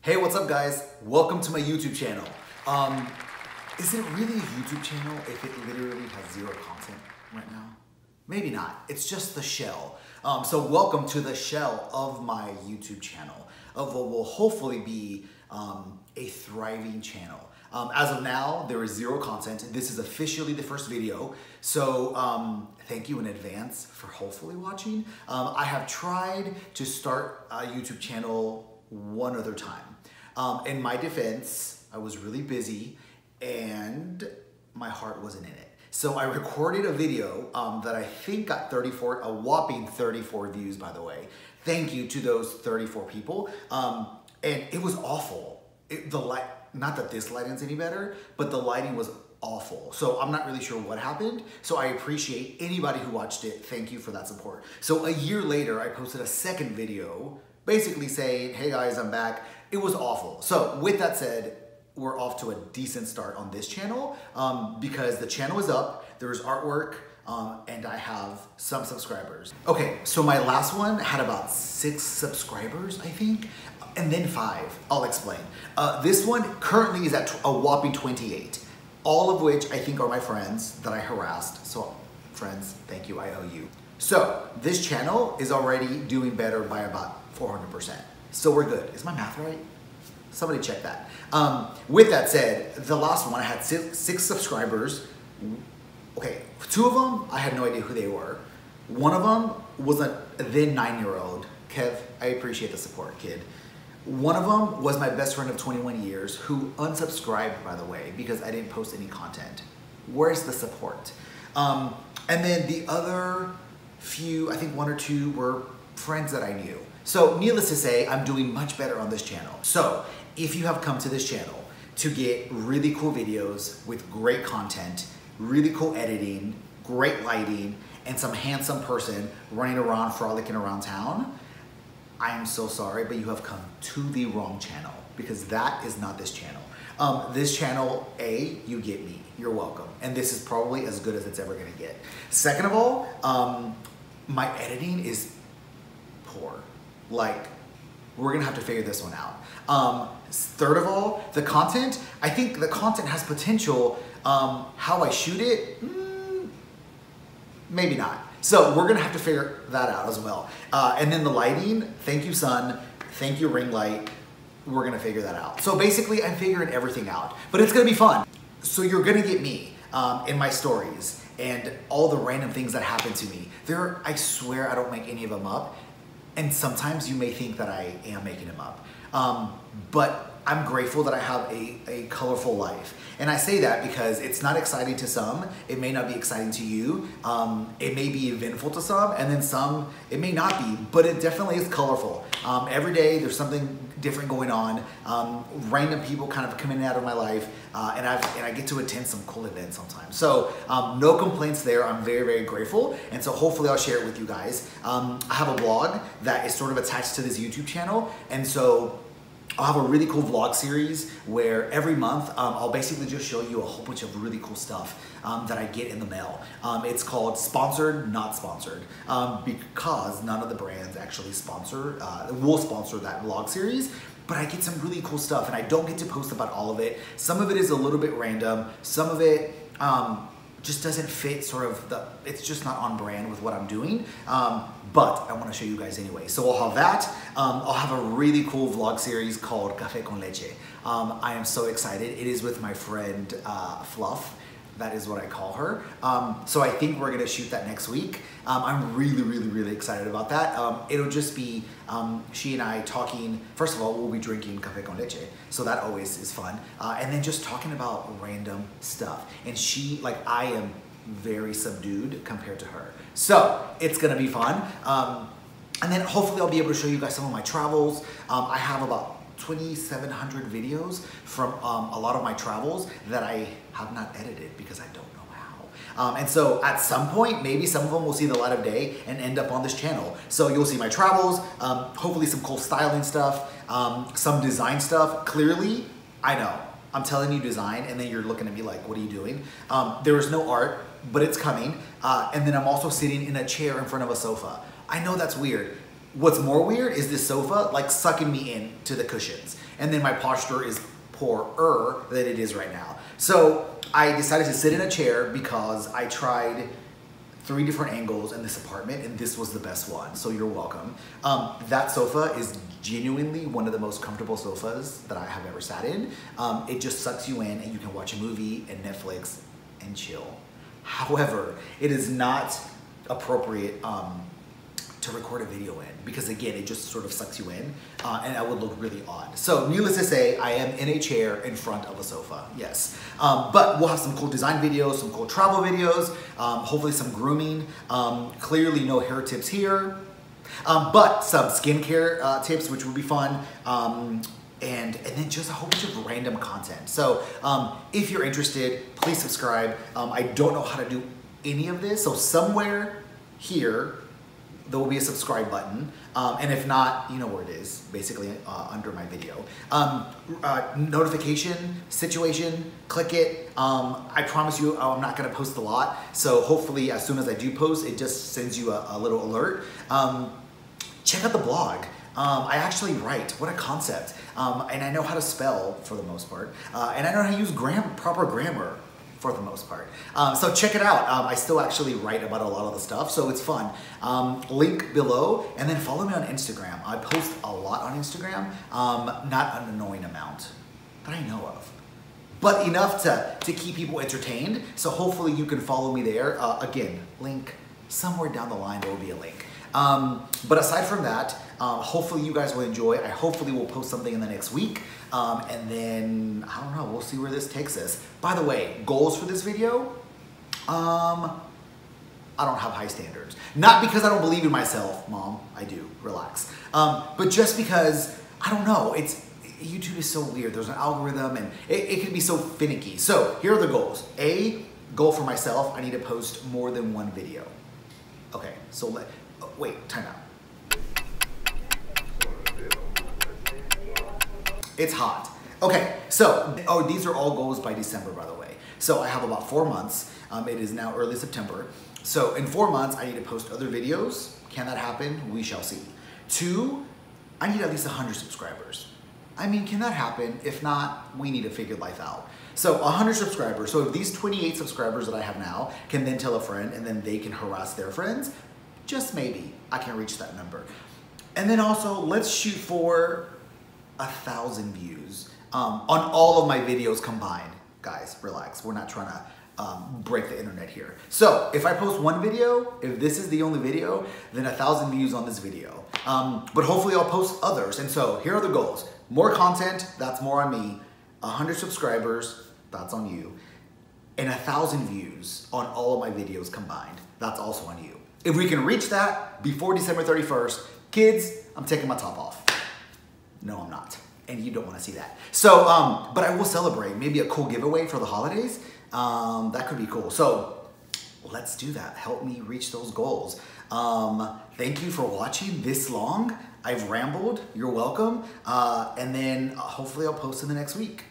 Hey, what's up guys? Welcome to my YouTube channel. Um, is it really a YouTube channel if it literally has zero content right now? Maybe not. It's just the shell. Um, so welcome to the shell of my YouTube channel of what will hopefully be um, a thriving channel. Um, as of now, there is zero content. This is officially the first video. So um, thank you in advance for hopefully watching. Um, I have tried to start a YouTube channel one other time. Um, in my defense, I was really busy and my heart wasn't in it. So I recorded a video um, that I think got 34, a whopping 34 views, by the way. Thank you to those 34 people. Um, and it was awful. It, the light, not that this lighting's any better, but the lighting was awful. So I'm not really sure what happened. So I appreciate anybody who watched it. Thank you for that support. So a year later, I posted a second video basically saying, hey guys, I'm back. It was awful. So with that said, we're off to a decent start on this channel um, because the channel is up, there's artwork, um, and I have some subscribers. Okay, so my last one had about six subscribers, I think, and then five. I'll explain. Uh, this one currently is at a whopping 28, all of which I think are my friends that I harassed. So friends, thank you, I owe you. So this channel is already doing better by about 400%. So we're good. Is my math right? Somebody check that. Um, with that said, the last one I had six, six subscribers. Okay, two of them I had no idea who they were. One of them was a then nine-year-old. Kev, I appreciate the support, kid. One of them was my best friend of 21 years who unsubscribed, by the way, because I didn't post any content. Where's the support? Um, and then the other few, I think one or two were friends that I knew. So needless to say, I'm doing much better on this channel. So if you have come to this channel to get really cool videos with great content, really cool editing, great lighting, and some handsome person running around frolicking around town, I am so sorry, but you have come to the wrong channel because that is not this channel. Um, this channel, A, you get me. You're welcome. And this is probably as good as it's ever gonna get. Second of all, um, my editing is poor. Like, we're gonna have to figure this one out. Um, third of all, the content, I think the content has potential. Um, how I shoot it, mm, maybe not. So we're gonna have to figure that out as well. Uh, and then the lighting, thank you sun, thank you ring light, we're gonna figure that out. So basically I'm figuring everything out, but it's gonna be fun. So you're gonna get me um, in my stories and all the random things that happen to me. There, I swear I don't make any of them up. And sometimes you may think that I am making them up. Um, but I'm grateful that I have a, a colorful life. And I say that because it's not exciting to some, it may not be exciting to you, um, it may be eventful to some, and then some, it may not be, but it definitely is colorful. Um, every day there's something different going on, um, random people kind of coming out of my life, uh, and, I've, and I get to attend some cool events sometimes. So um, no complaints there, I'm very, very grateful, and so hopefully I'll share it with you guys. Um, I have a blog that is sort of attached to this YouTube channel, and so I'll have a really cool vlog series where every month um, I'll basically just show you a whole bunch of really cool stuff um, that I get in the mail. Um, it's called Sponsored, Not Sponsored, um, because none of the brands actually sponsor, uh, will sponsor that vlog series but I get some really cool stuff and I don't get to post about all of it. Some of it is a little bit random. Some of it, um, just doesn't fit sort of the, it's just not on brand with what I'm doing. Um, but I wanna show you guys anyway. So I'll have that. Um, I'll have a really cool vlog series called Café con Leche. Um, I am so excited. It is with my friend uh, Fluff. That is what I call her. Um, so I think we're gonna shoot that next week. Um, I'm really, really, really excited about that. Um, it'll just be um, she and I talking. First of all, we'll be drinking café con leche, so that always is fun. Uh, and then just talking about random stuff. And she, like, I am very subdued compared to her. So it's gonna be fun. Um, and then hopefully I'll be able to show you guys some of my travels. Um, I have about 2,700 videos from um, a lot of my travels that I have not edited because I don't know how. Um, and so at some point, maybe some of them will see the light of day and end up on this channel. So you'll see my travels, um, hopefully some cool styling stuff, um, some design stuff. Clearly, I know, I'm telling you design and then you're looking at me like, what are you doing? Um, there is no art, but it's coming. Uh, and then I'm also sitting in a chair in front of a sofa. I know that's weird what's more weird is this sofa like sucking me in to the cushions. And then my posture is poorer than it is right now. So I decided to sit in a chair because I tried three different angles in this apartment and this was the best one so you're welcome um, that sofa is genuinely one of the most comfortable sofas that i have ever sat in um, it just sucks you in and you can watch a movie and netflix and chill however it is not appropriate um, to record a video in because again it just sort of sucks you in uh, and that would look really odd. So needless to say i am in a chair in front of a sofa yes. Um, but we'll have some cool design videos some cool travel videos um, hopefully some grooming. Um, clearly no hair tips here. Um, but some skincare uh, tips which would be fun. Um, and and then just a whole bunch of random content. So um, if you're interested please subscribe. I don't know how to do any of this. So somewhere here there will be a subscribe button. Um, and if not, you know where it is, basically uh, under my video. Um, uh, notification situation, click it. Um, I promise you I'm not gonna post a lot. So hopefully as soon as I do post, it just sends you a, a little alert. Um, check out the blog. Um, I actually write, what a concept. Um, and I know how to spell for the most part. Uh, and I know how to use gram proper grammar for the most part. Um, so check it out. Um, I still actually write about a lot of the stuff, so it's fun. Um, link below, and then follow me on Instagram. I post a lot on Instagram, um, not an annoying amount that I know of. But enough to, to keep people entertained, so hopefully you can follow me there. Uh, again, link somewhere down the line, there will be a link. Um, but aside from that, um, hopefully you guys will enjoy. I hopefully will post something in the next week. Um, and then, I don't know, we'll see where this takes us. By the way, goals for this video? Um, I don't have high standards. Not because I don't believe in myself, mom, I do, relax. Um, but just because, I don't know, it's, YouTube is so weird. There's an algorithm and it, it can be so finicky. So here are the goals. A, goal for myself, I need to post more than one video. Okay, so let, wait, time out. It's hot. Okay, so, oh, these are all goals by December, by the way. So I have about four months. Um, it is now early September. So in four months, I need to post other videos. Can that happen? We shall see. Two, I need at least 100 subscribers. I mean, can that happen? If not, we need to figure life out. So 100 subscribers. So if these 28 subscribers that I have now can then tell a friend and then they can harass their friends, just maybe I can reach that number. And then also, let's shoot for a thousand views um, on all of my videos combined. Guys, relax. We're not trying to um, break the internet here. So if I post one video, if this is the only video, then a thousand views on this video. Um, but hopefully I'll post others. And so here are the goals. More content, that's more on me. 100 subscribers, that's on you. And a thousand views on all of my videos combined, that's also on you. If we can reach that before December 31st, kids, I'm taking my top off. No, I'm not. And you don't want to see that. So, um, but I will celebrate maybe a cool giveaway for the holidays. Um, that could be cool. So let's do that. Help me reach those goals. Um, thank you for watching this long. I've rambled. You're welcome. Uh, and then hopefully I'll post in the next week.